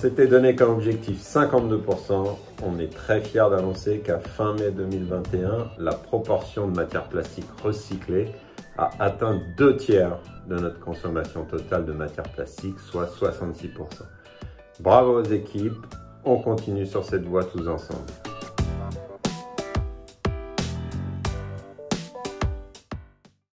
s'était donné comme objectif 52%. On est très fiers d'annoncer qu'à fin mai 2021, la proportion de matières plastiques recyclées a atteint deux tiers de notre consommation totale de matières plastiques, soit 66%. Bravo aux équipes, on continue sur cette voie tous ensemble.